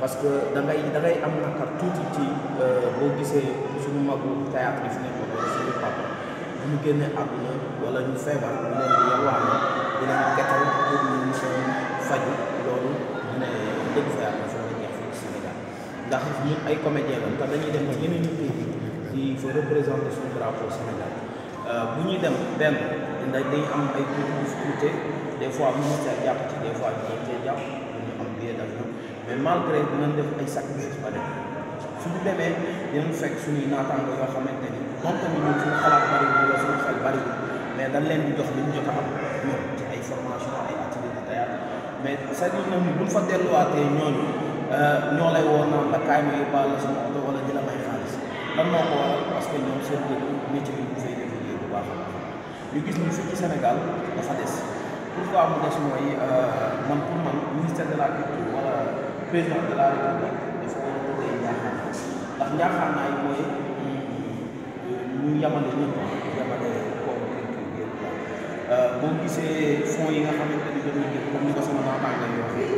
parce que da ngay da ngay am nakar tuuti ci euh, boo gisee suñu magu théâtre yi fi nekkoon wala suñu papa bu ñu génnee àdduna wala ñu feebar ñu leen di yalwaane di leen kettal pour ñu mën a faju loolu ñu ne dëgg fa yàlla dafa war a jeex fii ci Sénégal ndax ñun ay comédien lañ te dañuy dem ba yeneen i pays di fa représenté suñu drapeau Sénégal Euh, bu ñuy dem benn da day am ay tuuti difficulté des fois ministère jàpp ci des fois ñu mën cee jàpp ñu am billet d'avion mais malgré dinañ def ay sacrifice ba dem suñu demee dinañ fekk suñuy naataango yoo xamante ni moom tamit ñun suñu xalaat bariwul wala suñu xel bariwul mais dañ leen di jox li ñu jot a am ñoom ci ay formation ay atelier de théâtre mais c'est-à-dire nag ni buñ fa delluwaatee ñooñu ñoo lay woon naan la kaay ma yóbbaal la sama oto wala dina may xaalis lan moo ko waral parce que ñoom seen dëkk métier bi bu fay def liggéey bu baax a baax ñu gis ni fii ci Sénégal dafa des pourquoi mu des mooy euh, man pour man ministère de la culture wala président de la république dafa war a tuddee njaaxaan ndax njaaxaan naay mooy ñu yamale ñëpp yamale koom culture bi yëpp euh, boo gisee fonds yi nga xamante ni jot na génn comme ni ko sama naataango yi waxee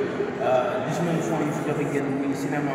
euh, gis nañu fonds yi fi jot a génn muy cinéma